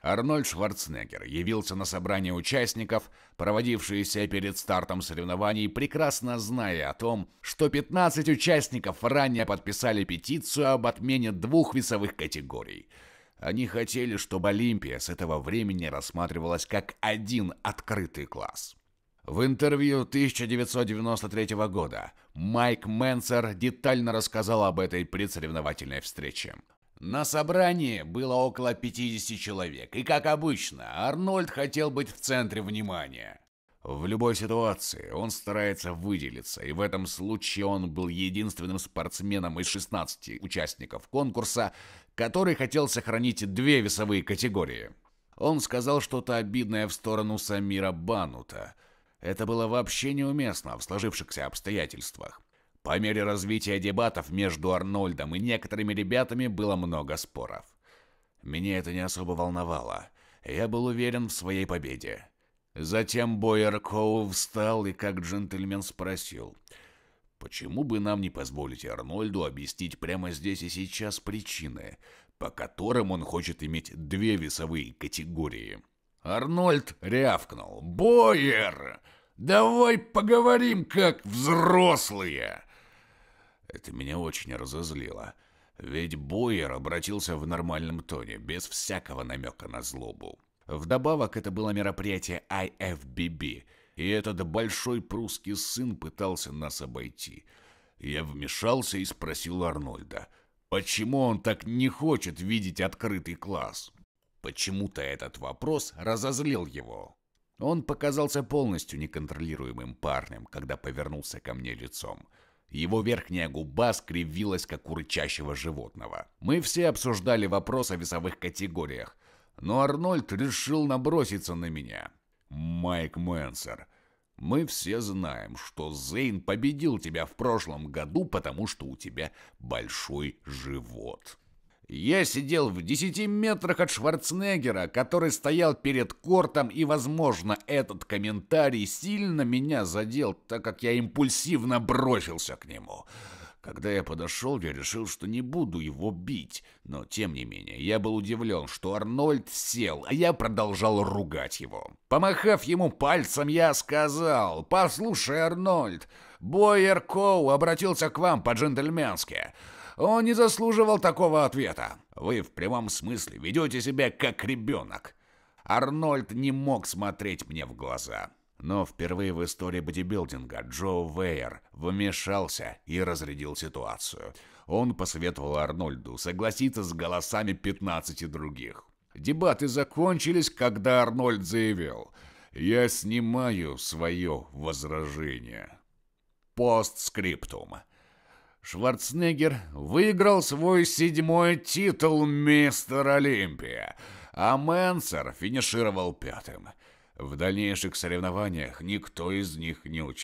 Арнольд Шварценеггер явился на собрание участников, проводившееся перед стартом соревнований, прекрасно зная о том, что 15 участников ранее подписали петицию об отмене двух весовых категорий. Они хотели, чтобы Олимпия с этого времени рассматривалась как один открытый класс. В интервью 1993 года Майк Менсер детально рассказал об этой предсоревновательной встрече. На собрании было около 50 человек, и, как обычно, Арнольд хотел быть в центре внимания. В любой ситуации он старается выделиться, и в этом случае он был единственным спортсменом из 16 участников конкурса, который хотел сохранить две весовые категории. Он сказал что-то обидное в сторону Самира Банута. Это было вообще неуместно в сложившихся обстоятельствах. По мере развития дебатов между Арнольдом и некоторыми ребятами было много споров. Меня это не особо волновало. Я был уверен в своей победе. Затем Бойер Коу встал и как джентльмен спросил, почему бы нам не позволить Арнольду объяснить прямо здесь и сейчас причины, по которым он хочет иметь две весовые категории. Арнольд рявкнул. «Бойер, давай поговорим как взрослые!» Это меня очень разозлило. Ведь Бойер обратился в нормальном тоне, без всякого намека на злобу. Вдобавок, это было мероприятие IFBB, и этот большой прусский сын пытался нас обойти. Я вмешался и спросил Арнольда, почему он так не хочет видеть открытый класс? Почему-то этот вопрос разозлил его. Он показался полностью неконтролируемым парнем, когда повернулся ко мне лицом. Его верхняя губа скривилась, как у рычащего животного. Мы все обсуждали вопрос о весовых категориях, но Арнольд решил наброситься на меня. «Майк Мэнсер, мы все знаем, что Зейн победил тебя в прошлом году, потому что у тебя большой живот». Я сидел в десяти метрах от Шварценеггера, который стоял перед кортом, и, возможно, этот комментарий сильно меня задел, так как я импульсивно бросился к нему. Когда я подошел, я решил, что не буду его бить, но, тем не менее, я был удивлен, что Арнольд сел, а я продолжал ругать его. Помахав ему пальцем, я сказал, «Послушай, Арнольд, Бойер Коу обратился к вам по-джентльменски». Он не заслуживал такого ответа. Вы в прямом смысле ведете себя как ребенок. Арнольд не мог смотреть мне в глаза. Но впервые в истории бодибилдинга Джо Вейер вмешался и разрядил ситуацию. Он посоветовал Арнольду согласиться с голосами 15 других. Дебаты закончились, когда Арнольд заявил «Я снимаю свое возражение». Постскриптум. Шварценеггер выиграл свой седьмой титул «Мистер Олимпия», а Мэнсер финишировал пятым. В дальнейших соревнованиях никто из них не участвовал.